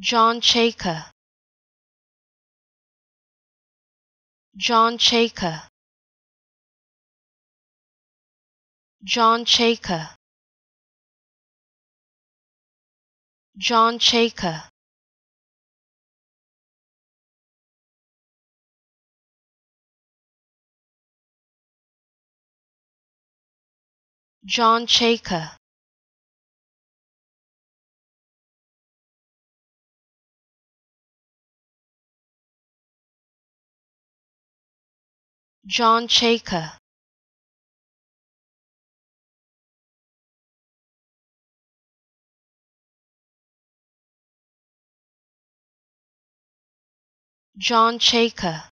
John Chayka John Chayka John Chayka John Chayka John Chayka John Chayka John Chayka